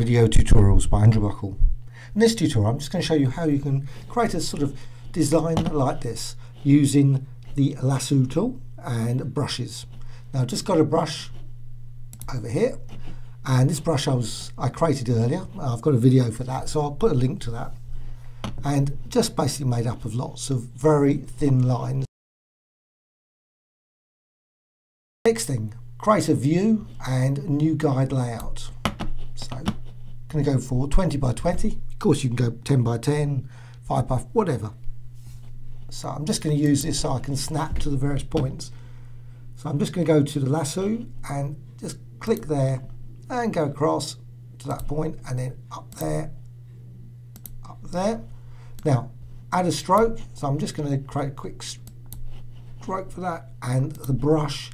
video tutorials by Andrew Buckle. In this tutorial I'm just going to show you how you can create a sort of design like this using the lasso tool and brushes. Now I've just got a brush over here and this brush I was I created earlier I've got a video for that so I'll put a link to that and just basically made up of lots of very thin lines. Next thing create a view and new guide layout. Going to go for 20 by 20. Of course you can go 10 by 10, 5 by whatever. So I'm just going to use this so I can snap to the various points. So I'm just going to go to the lasso and just click there and go across to that point and then up there, up there. Now add a stroke. So I'm just going to create a quick stroke for that and the brush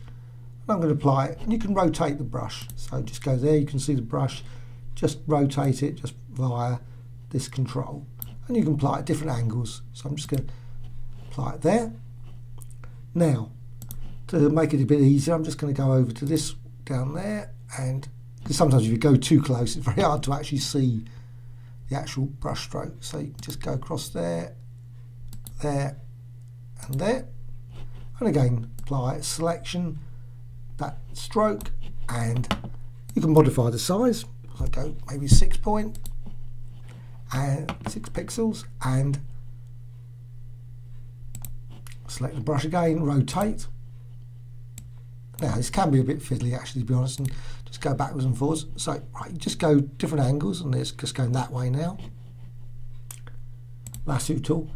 I'm going to apply it and you can rotate the brush so just go there you can see the brush just rotate it just via this control. And you can apply it at different angles. So I'm just going to apply it there. Now to make it a bit easier I'm just going to go over to this down there and sometimes if you go too close it's very hard to actually see the actual brush stroke. So you just go across there there and there. And again apply selection that stroke and you can modify the size I go maybe six point and six pixels and select the brush again rotate. Now this can be a bit fiddly actually to be honest and just go backwards and forwards. So right just go different angles and it's just going that way now. Lasso tool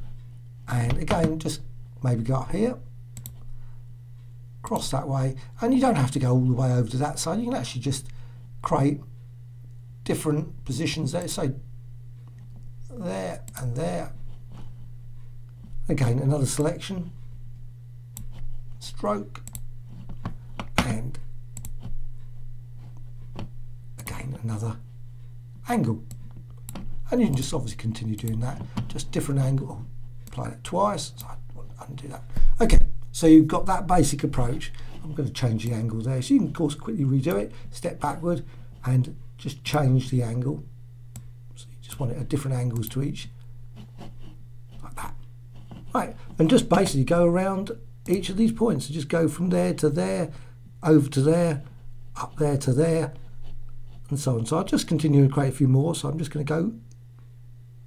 and again just maybe go up here cross that way and you don't have to go all the way over to that side. You can actually just create different positions there. So there and there. Again another selection. Stroke. And again another angle. And you can just obviously continue doing that. Just different angle. Oh, apply that twice. So I undo that. Okay so you've got that basic approach. I'm going to change the angle there. So you can of course quickly redo it, step backward and just change the angle. So you just want it at different angles to each, like that. Right, and just basically go around each of these points. So just go from there to there, over to there, up there to there, and so on. So I'll just continue and create a few more. So I'm just going to go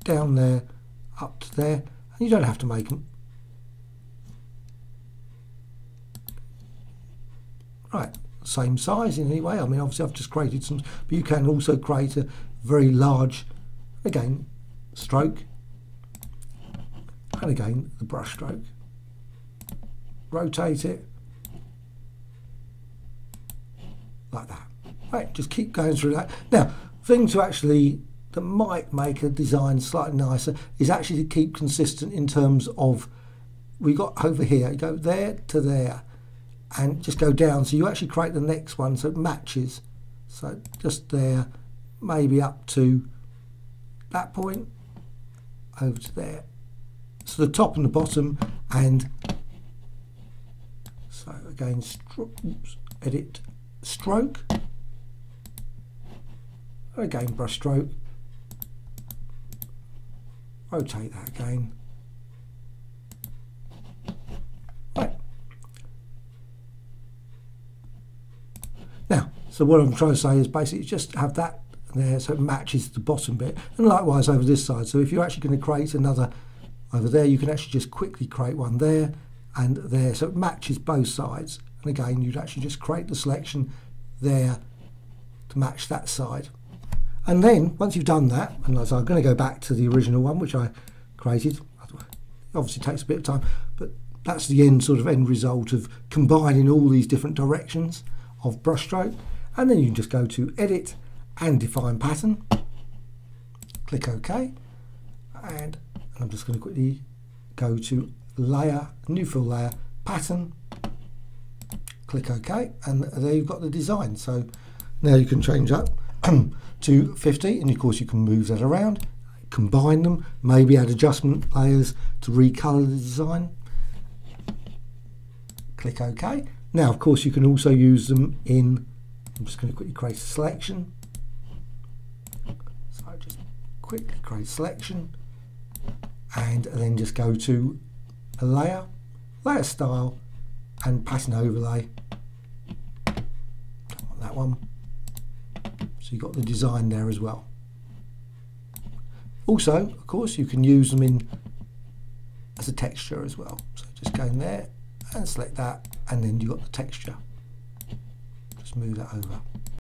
down there, up to there, and you don't have to make them Right, same size in any way. I mean, obviously I've just created some, but you can also create a very large, again, stroke, and again, the brush stroke. Rotate it, like that. Right, just keep going through that. Now, thing to actually, that might make a design slightly nicer, is actually to keep consistent in terms of, we got over here, you go there to there, and just go down. So you actually create the next one so it matches. So just there maybe up to that point over to there. So the top and the bottom and so again oops, edit stroke. Again brush stroke. Rotate that again Now, so what I'm trying to say is basically just have that there so it matches the bottom bit. And likewise over this side. So if you're actually going to create another over there, you can actually just quickly create one there and there. So it matches both sides. And again, you'd actually just create the selection there to match that side. And then once you've done that, and so I'm going to go back to the original one, which I created. Obviously takes a bit of time, but that's the end sort of end result of combining all these different directions of brushstroke and then you can just go to edit and define pattern. Click OK. And I'm just going to quickly go to layer new fill layer pattern. Click OK and there you've got the design. So now you can change that to 50 and of course you can move that around combine them maybe add adjustment layers to recolor the design. Click OK now of course you can also use them in I'm just going to quickly create a selection So just quickly create selection and then just go to a layer, layer style and pattern overlay. That one. So you've got the design there as well. Also, of course, you can use them in as a texture as well. So just go in there and select that and then you've got the texture. Just move that over.